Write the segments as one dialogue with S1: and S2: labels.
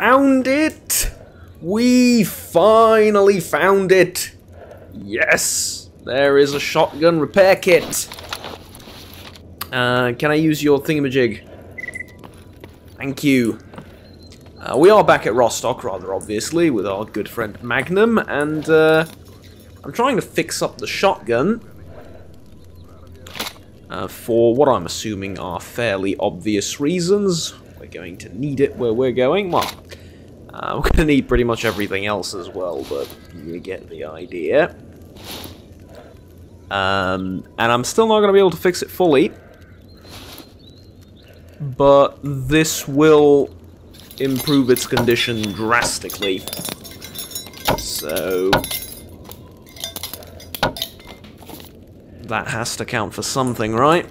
S1: found it! We finally found it! Yes! There is a shotgun repair kit! Uh, can I use your thingamajig? Thank you. Uh, we are back at Rostock, rather obviously, with our good friend Magnum, and uh, I'm trying to fix up the shotgun uh, for what I'm assuming are fairly obvious reasons. Going to need it where we're going. Well, uh, we're going to need pretty much everything else as well, but you get the idea. Um, and I'm still not going to be able to fix it fully. But this will improve its condition drastically. So... That has to count for something, right?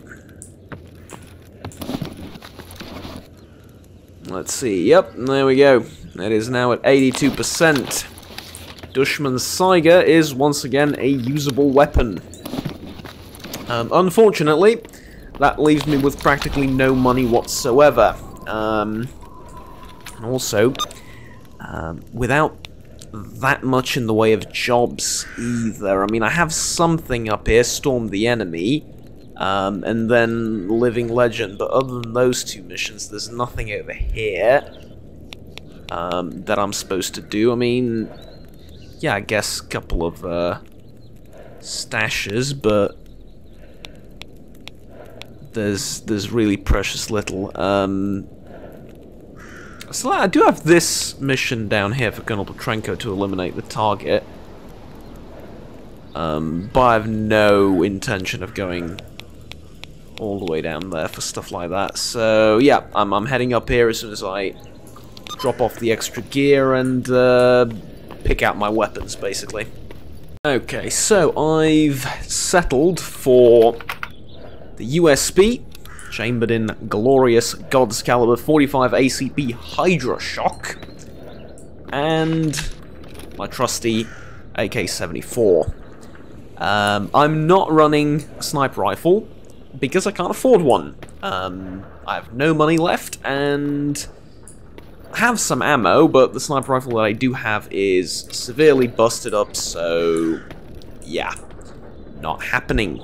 S1: Let's see. Yep, there we go. It is now at 82%. Dushman's Saiga is once again a usable weapon. Um, unfortunately, that leaves me with practically no money whatsoever. Um, and also, um, without that much in the way of jobs either. I mean, I have something up here, Storm the Enemy, um, and then Living Legend, but other than those two missions, there's nothing over here um, that I'm supposed to do. I mean, yeah, I guess a couple of uh, stashes, but there's there's really precious little. Um, so I do have this mission down here for Colonel Petrenko to eliminate the target. Um, but I have no intention of going all the way down there for stuff like that. So yeah, I'm, I'm heading up here as soon as I drop off the extra gear and uh, pick out my weapons, basically. Okay, so I've settled for the USP, chambered in glorious God's Caliber 45 ACP Hydra Shock, and my trusty AK-74. Um, I'm not running a sniper rifle because I can't afford one. Um, I have no money left, and have some ammo, but the sniper rifle that I do have is severely busted up, so yeah, not happening.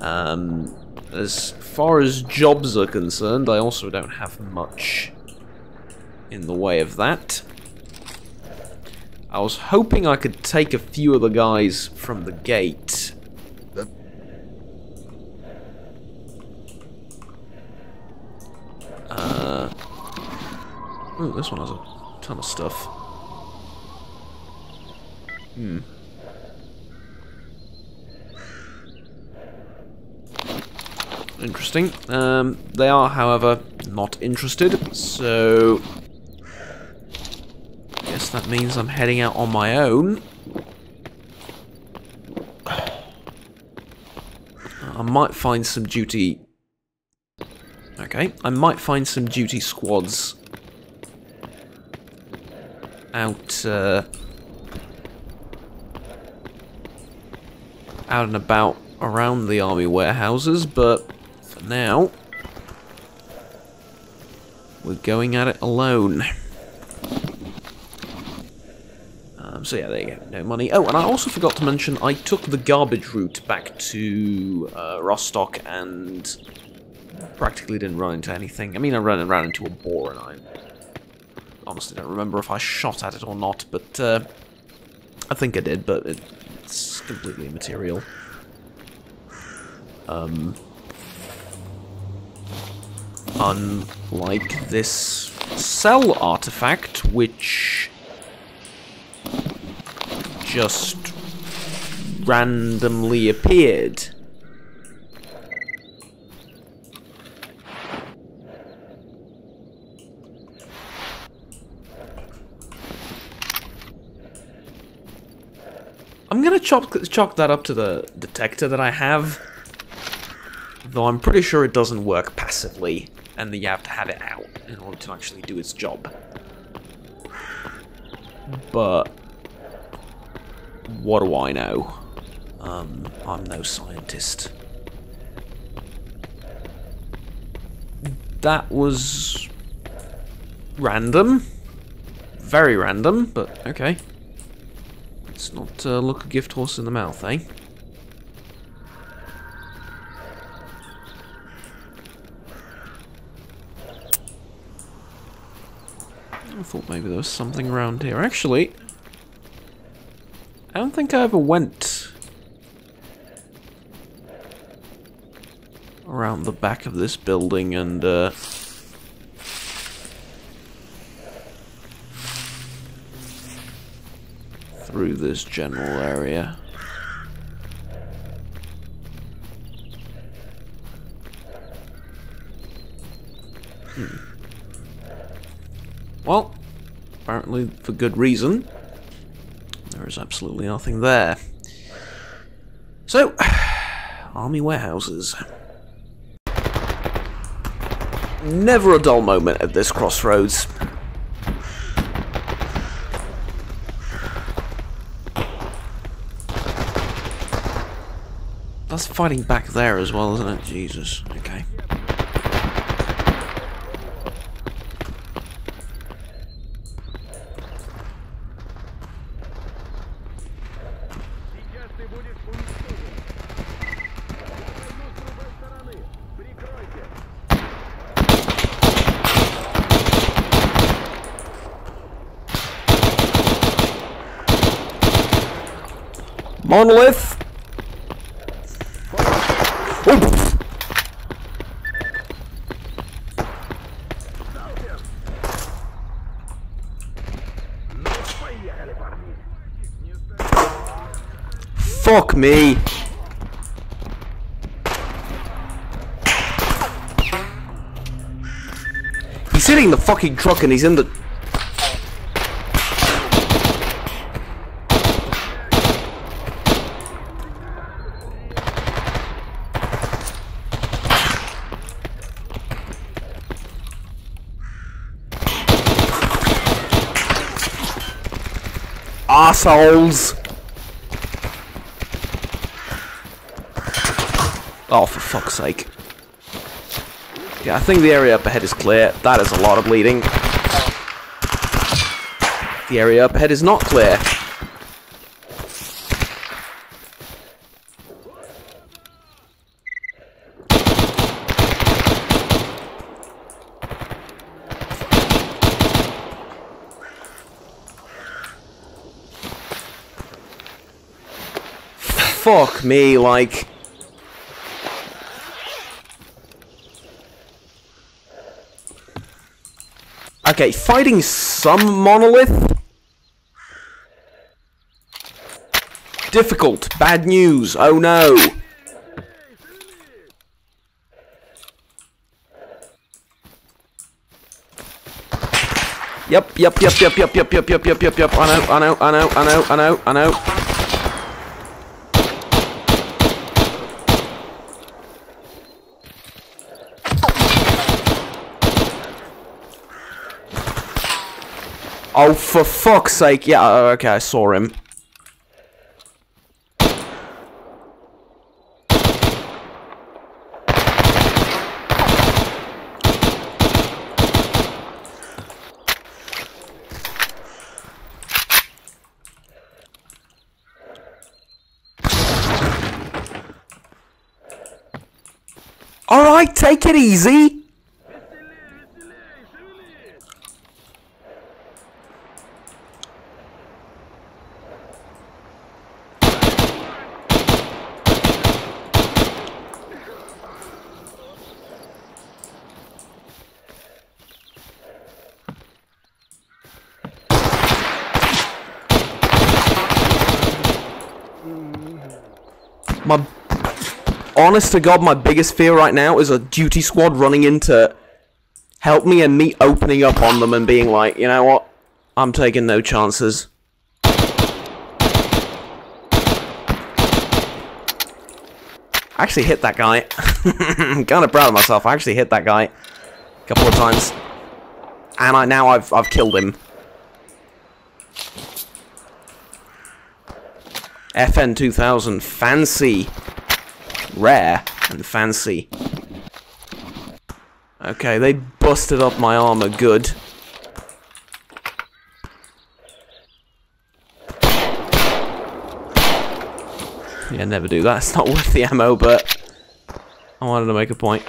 S1: Um, as far as jobs are concerned, I also don't have much in the way of that. I was hoping I could take a few of the guys from the gate. Uh, ooh, this one has a ton of stuff. Hmm. Interesting. Um, they are, however, not interested, so... Guess that means I'm heading out on my own. I might find some duty... Okay, I might find some duty squads out, uh, out and about around the army warehouses, but for now, we're going at it alone. Um, so yeah, there you go, no money. Oh, and I also forgot to mention, I took the garbage route back to uh, Rostock and practically didn't run into anything. I mean, I ran, ran into a boar and I honestly don't remember if I shot at it or not, but uh, I think I did, but it's completely immaterial. Um, unlike this cell artifact, which just randomly appeared. I'm gonna chop, chalk that up to the detector that I have. Though I'm pretty sure it doesn't work passively, and that you have to have it out in order to actually do its job. But... What do I know? Um, I'm no scientist. That was... random. Very random, but okay. Not uh, look a gift horse in the mouth, eh? I thought maybe there was something around here. Actually, I don't think I ever went around the back of this building and uh, through this general area. Hmm. Well, apparently for good reason. There is absolutely nothing there. So, army warehouses. Never a dull moment at this crossroads. That's fighting back there as well, isn't it? Jesus. Okay. Monolith! Fuck me! He's hitting the fucking truck and he's in the... Assholes! Oh, for fuck's sake. Yeah, I think the area up ahead is clear. That is a lot of bleeding. The area up ahead is not clear. Fuck me, like... Okay, fighting some monolith? Difficult. Bad news. Oh no. Yep, yep, yep, yep, yep, yep, yep, yep, yep, yep, yep. I know, I know, I know, I know, I know, I know. Oh, for fuck's sake. Yeah, uh, okay, I saw him. Alright, take it easy. Honest to God, my biggest fear right now is a duty squad running in to help me and me opening up on them and being like, you know what? I'm taking no chances. I actually hit that guy. I'm kind of proud of myself. I actually hit that guy a couple of times. And I now I've I've killed him. FN 2000 fancy rare and fancy. Okay, they busted up my armor good. Yeah, never do that. It's not worth the ammo, but I wanted to make a point.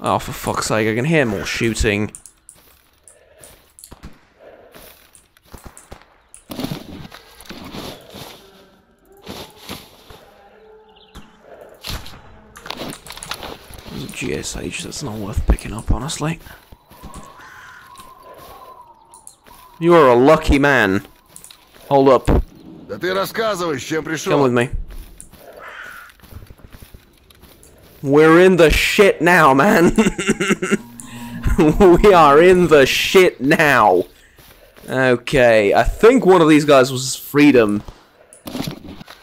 S1: Oh, for fuck's sake, I can hear more shooting. There's a GSH that's not worth picking up, honestly. You are a lucky man. Hold up.
S2: Да ты рассказывай, с чем
S1: Come
S2: пришел.
S1: with me. We're in the shit now, man. we are in the shit now. Okay, I think one of these guys was Freedom.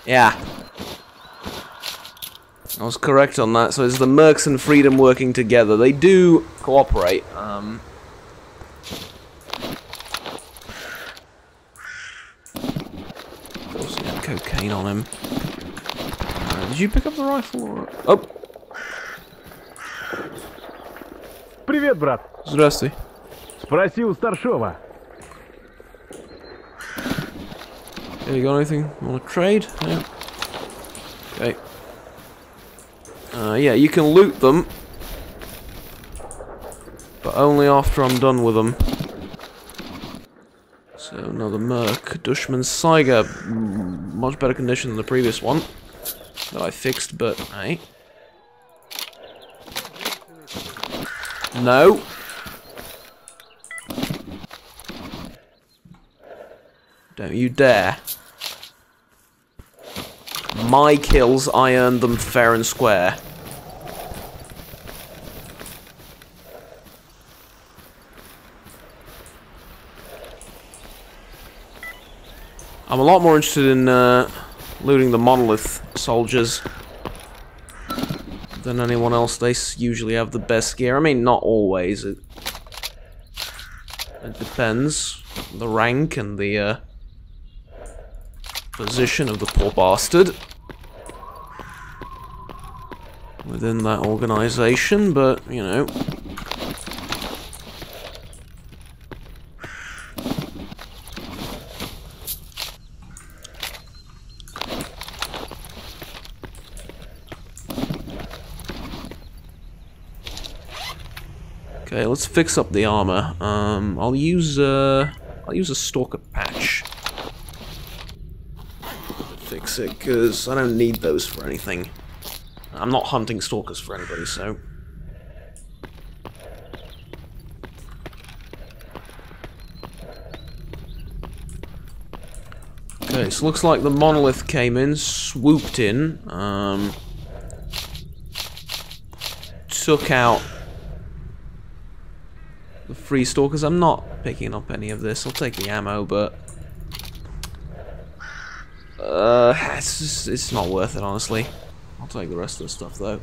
S1: Yeah. I was correct on that. So it's the Mercs and Freedom working together. They do cooperate. Um, of course, he had cocaine on him. Uh, did you pick up the rifle? Or... Oh,
S3: Привет, брат.
S1: здравствуй.
S3: Спроси у старшова.
S1: Hey, you got anything you want to trade? No. Okay. Uh, yeah, you can loot them, but only after I'm done with them. So another Merc, Dushman Saiga, mm, much better condition than the previous one that I fixed, but hey. No. Don't you dare. My kills, I earned them fair and square. I'm a lot more interested in uh, looting the monolith soldiers than anyone else. They usually have the best gear. I mean, not always. It, it depends. The rank and the uh, position of the poor bastard within that organization, but, you know. Okay, let's fix up the armor. Um, I'll use uh, I'll use a stalker patch. Fix it, cause I don't need those for anything. I'm not hunting stalkers for anybody, so. Okay, so looks like the monolith came in, swooped in, um, took out the free stalkers. I'm not picking up any of this. I'll take the ammo, but uh, it's just, it's not worth it, honestly. I'll take the rest of the stuff though.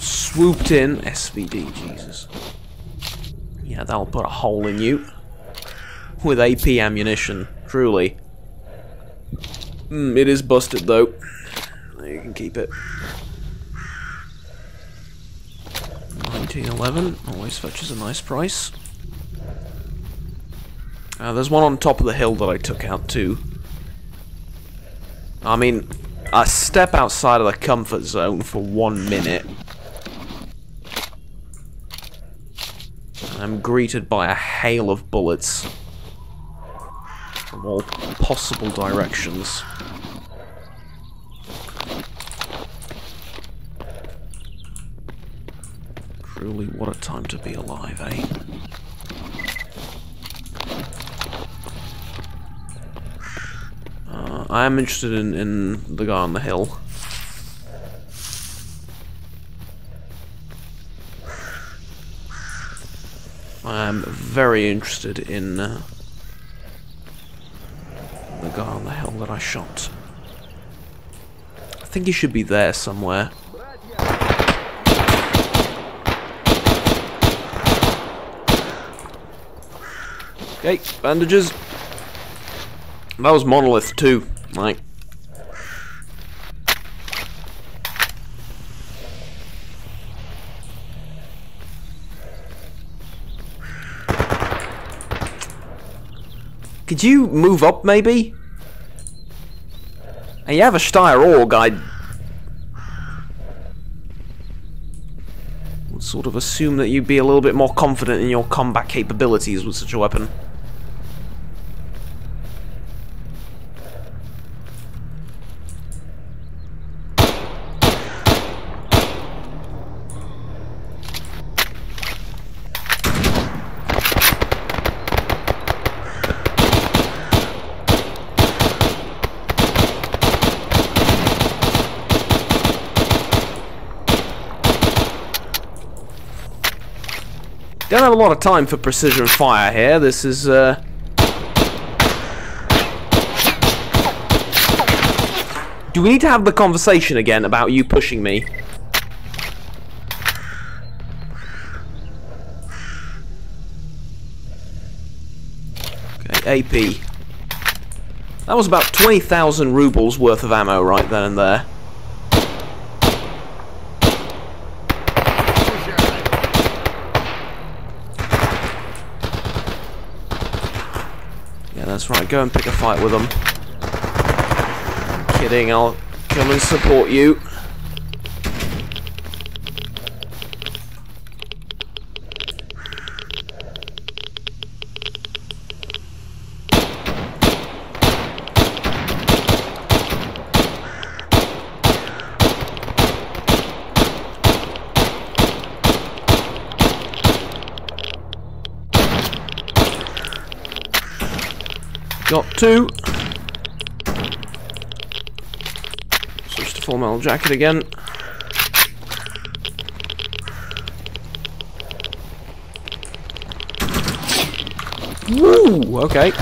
S1: Swooped in SVD, Jesus. Yeah, that'll put a hole in you. With AP ammunition, truly. Mm, it is busted though. You can keep it. 1911 always fetches a nice price. Uh, there's one on top of the hill that I took out too. I mean, I step outside of the comfort zone for one minute. I'm greeted by a hail of bullets from all possible directions. Truly, what a time to be alive, eh? Uh, I am interested in, in the guy on the hill. I am very interested in uh, the guy on the hill that I shot. I think he should be there somewhere. Okay, bandages. That was Monolith too. Mike, Could you move up, maybe? And you have a Steyr AUG, I would sort of assume that you'd be a little bit more confident in your combat capabilities with such a weapon. Don't have a lot of time for precision fire here. This is, uh... Do we need to have the conversation again about you pushing me? Okay, AP. That was about 20,000 rubles worth of ammo right then and there. Yeah, that's right. Go and pick a fight with them. I'm Kidding, I'll come and support you. Got two. Switch to full metal jacket again. Woo! Okay.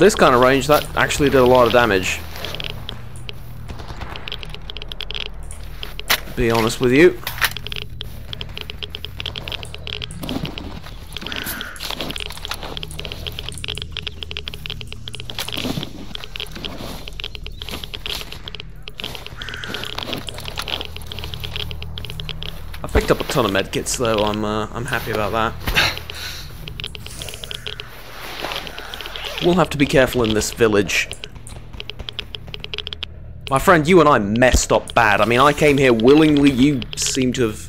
S1: This kind of range, that actually did a lot of damage. Be honest with you. I picked up a ton of medkits though, I'm uh, I'm happy about that. We'll have to be careful in this village. My friend, you and I messed up bad. I mean, I came here willingly. You seem to have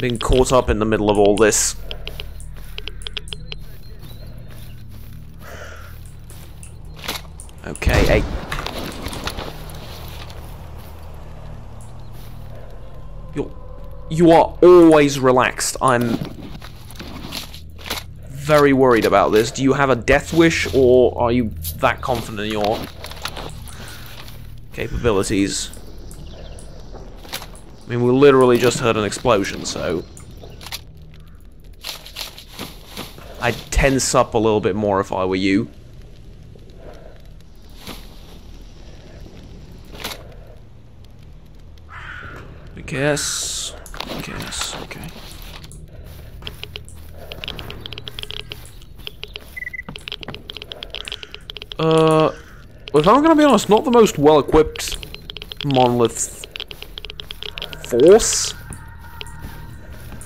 S1: been caught up in the middle of all this. Okay, hey. You're, you are always relaxed. I'm very worried about this. Do you have a death wish, or are you that confident in your capabilities? I mean, we literally just heard an explosion, so... I'd tense up a little bit more if I were you. I guess... I guess, okay. Uh, if I'm gonna be honest, not the most well-equipped monolith force.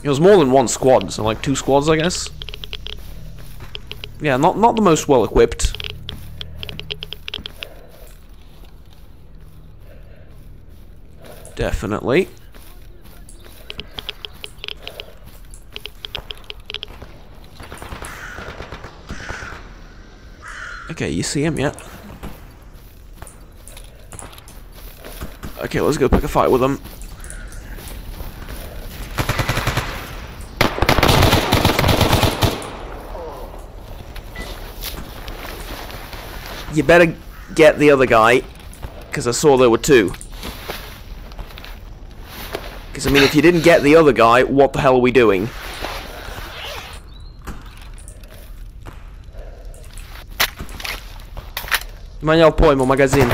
S1: It was more than one squad, so like two squads, I guess. Yeah, not not the most well-equipped. Definitely. Okay, you see him yet? Okay, let's go pick a fight with him. You better get the other guy, because I saw there were two. Because, I mean, if you didn't get the other guy, what the hell are we doing? Манял пойму, магазин.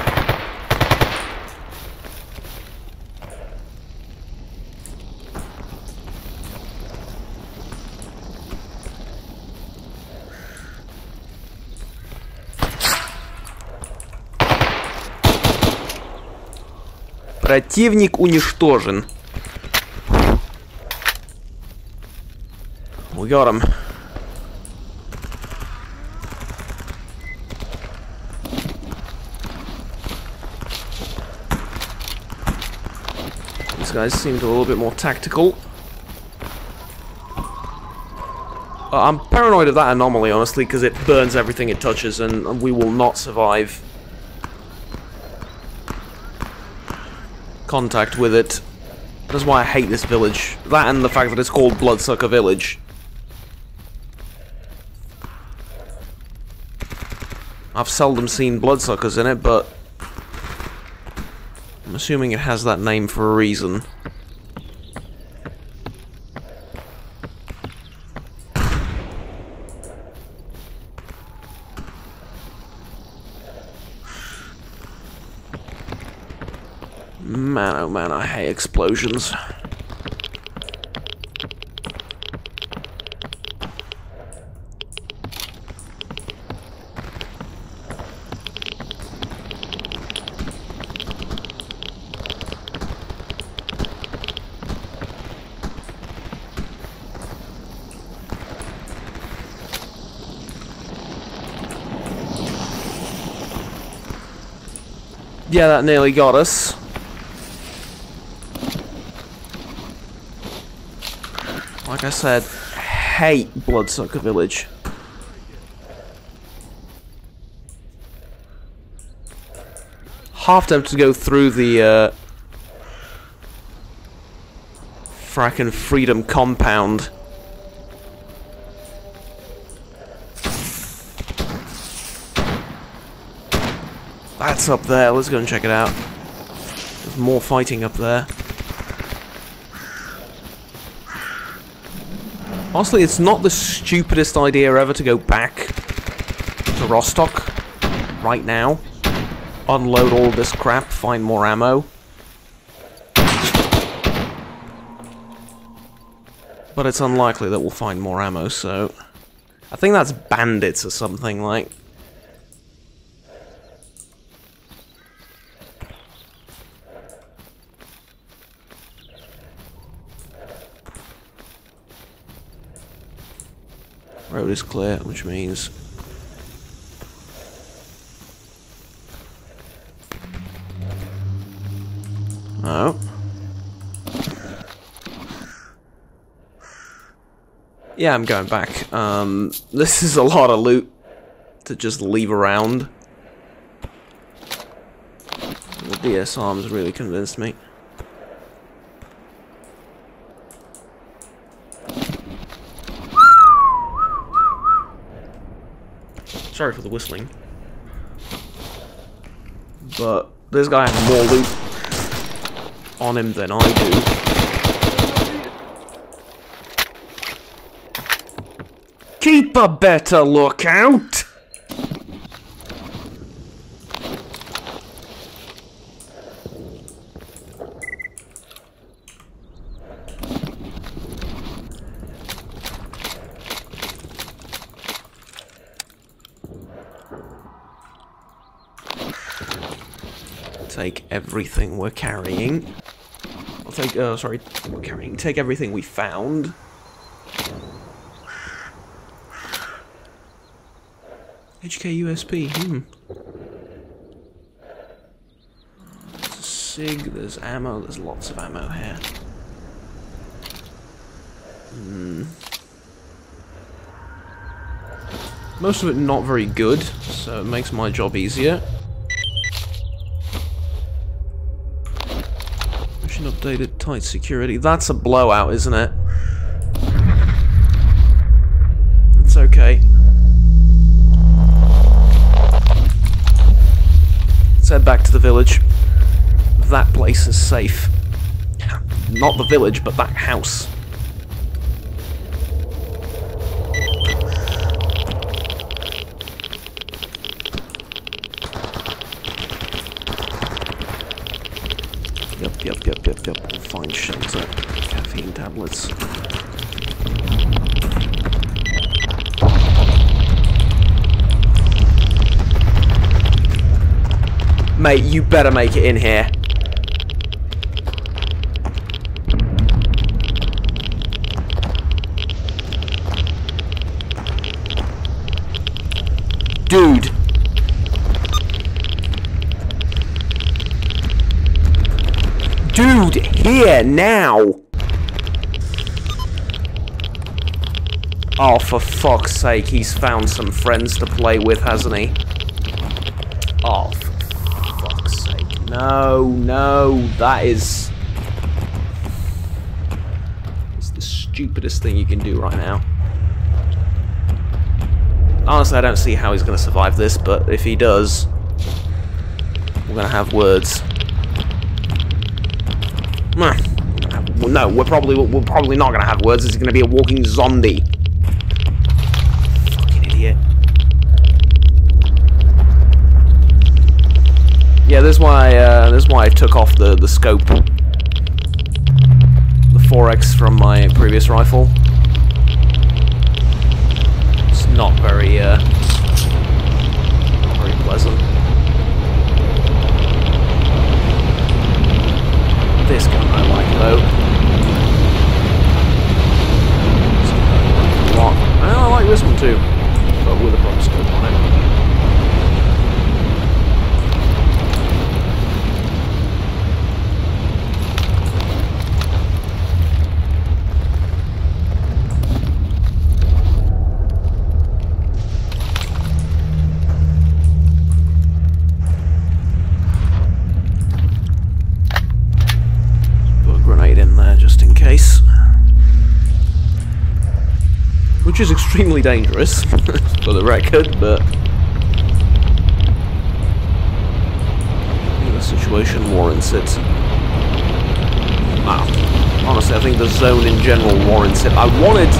S1: Противник уничтожен. Уером. Guys seemed a little bit more tactical. Uh, I'm paranoid of that anomaly, honestly, because it burns everything it touches, and, and we will not survive contact with it. That's why I hate this village. That and the fact that it's called Bloodsucker Village. I've seldom seen bloodsuckers in it, but assuming it has that name for a reason. Man, oh man, I hate explosions. Yeah, that nearly got us. Like I said, hate Bloodsucker Village. Half tempted to go through the uh, frackin' Freedom Compound. That's up there. Let's go and check it out. There's more fighting up there. Honestly, it's not the stupidest idea ever to go back to Rostock right now. Unload all this crap, find more ammo. But it's unlikely that we'll find more ammo, so... I think that's bandits or something, like... Road is clear, which means... Oh. Yeah, I'm going back. Um, this is a lot of loot to just leave around. The DS arms really convinced me. Sorry for the whistling. But this guy has more loot on him than I do. Keep a better lookout! Take everything we're carrying. I'll take, uh, sorry, we're carrying. Take everything we found. HK USP, hmm. There's a SIG, there's ammo, there's lots of ammo here. Hmm. Most of it not very good, so it makes my job easier. Updated, tight security. That's a blowout, isn't it? It's okay. Let's head back to the village. That place is safe. Not the village, but that house. Yep, yep, yep, find shelter. Caffeine tablets. Mate, you better make it in here. There, now! Oh, for fuck's sake, he's found some friends to play with, hasn't he? Oh, for fuck's sake. No, no, that is... It's the stupidest thing you can do right now. Honestly, I don't see how he's going to survive this, but if he does, we're going to have words. No, we're probably we're probably not going to have words. It's going to be a walking zombie. Fucking idiot. Yeah, this is why uh, this is why I took off the the scope, the 4x from my previous rifle. It's not very uh, not very pleasant. This gun I like though. This gun I like a lot. And I like this one too, but with a proper scope on it. Put a grenade in there just in case. Which is extremely dangerous, for the record, but... The situation warrants it. Honestly, I think the zone in general warrants it. I wanted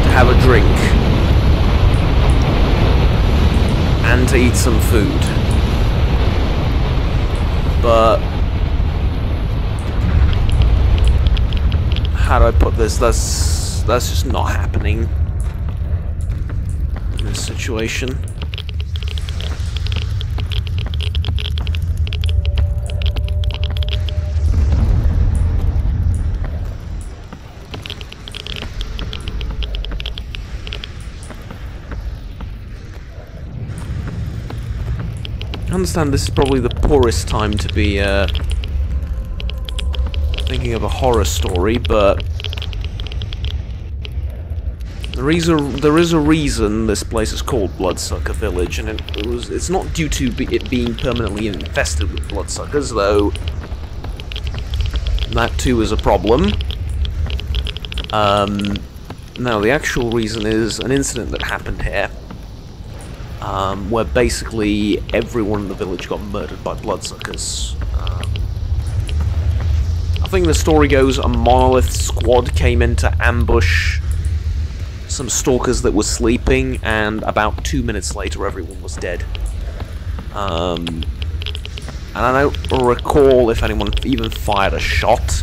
S1: to have a drink and to eat some food but how do I put this? That's that's just not happening in this situation. I understand this is probably the poorest time to be uh, thinking of a horror story, but there is a there is a reason this place is called Bloodsucker Village, and it, was it's not due to be, it being permanently infested with bloodsuckers, though that too is a problem. Um, no, the actual reason is an incident that happened here um, where basically everyone in the village got murdered by bloodsuckers. Um, I think the story goes a monolith squad came in to ambush some stalkers that were sleeping, and about two minutes later, everyone was dead. Um, and I don't recall if anyone even fired a shot,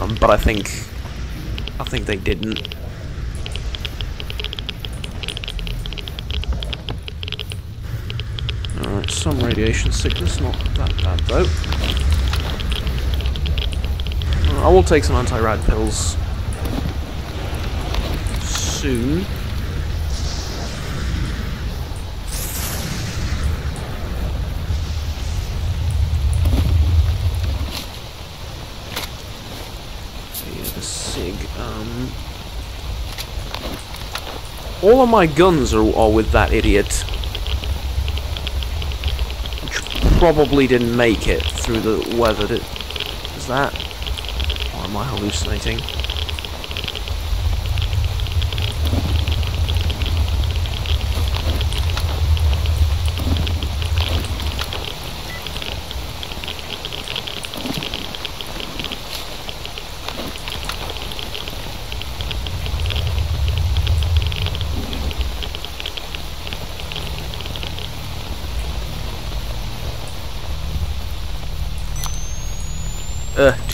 S1: um, but I think I think they didn't. Alright, some radiation sickness, not that bad though. I will take some anti-rad pills soon. The SIG. Um, all of my guns are, are with that idiot. Which probably didn't make it through the weather. Is that? Or am I hallucinating?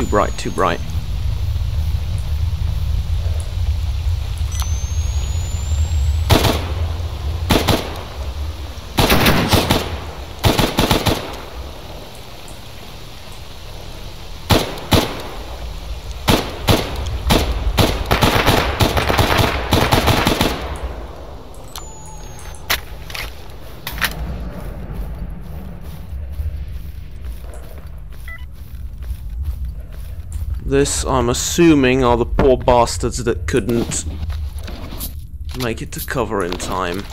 S1: Too bright, too bright. This, I'm assuming, are the poor bastards that couldn't make it to cover in time.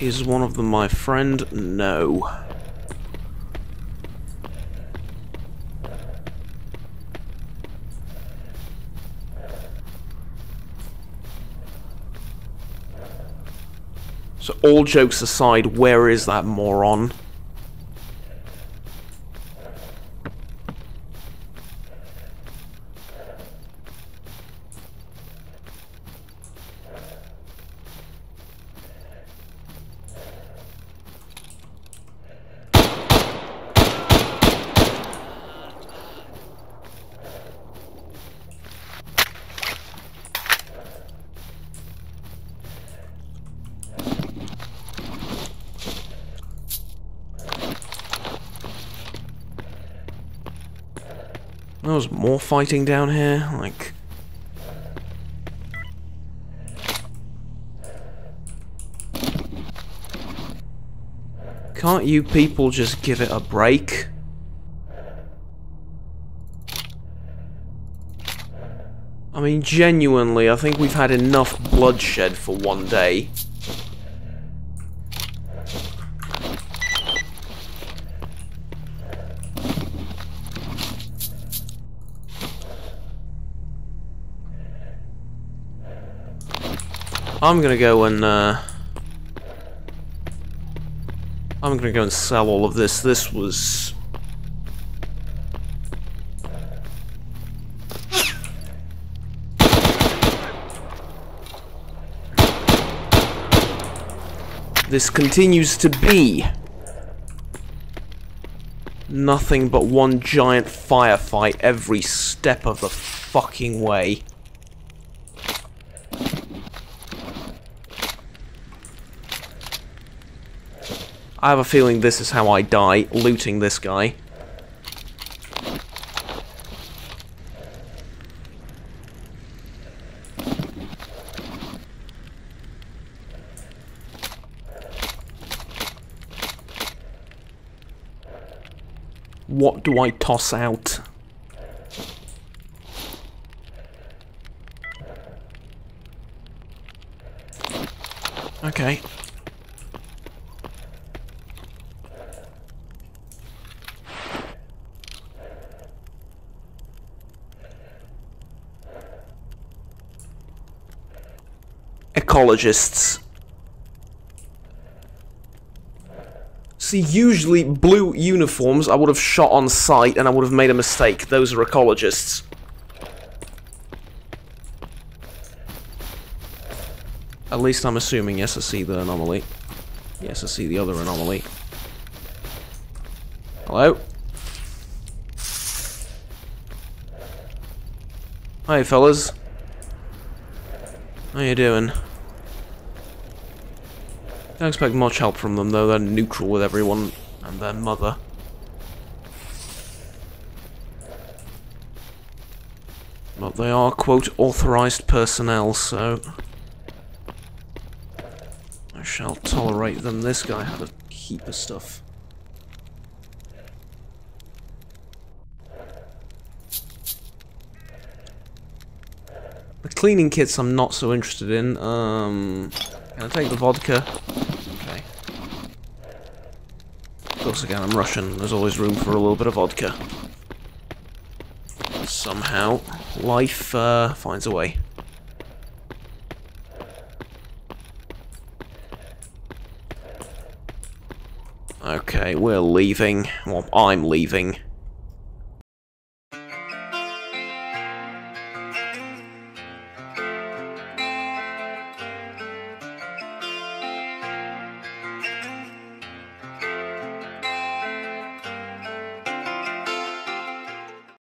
S1: Is one of them my friend? No. So all jokes aside, where is that moron? More fighting down here, like... Can't you people just give it a break? I mean, genuinely, I think we've had enough bloodshed for one day. I'm gonna go and, uh... I'm gonna go and sell all of this. This was... This continues to be nothing but one giant firefight every step of the fucking way. I have a feeling this is how I die, looting this guy. What do I toss out? Okay. See, usually blue uniforms I would have shot on sight and I would have made a mistake. Those are ecologists. At least I'm assuming, yes, I see the anomaly. Yes, I see the other anomaly. Hello? Hi, fellas. How you doing? Don't expect much help from them, though they're neutral with everyone and their mother. But they are, quote, authorized personnel, so... I shall tolerate them. This guy had a heap of stuff. The cleaning kits I'm not so interested in. Um, can I take the vodka? Okay. Of course, again, I'm Russian. There's always room for a little bit of vodka. Somehow, life uh, finds a way. Okay, we're leaving. Well, I'm leaving.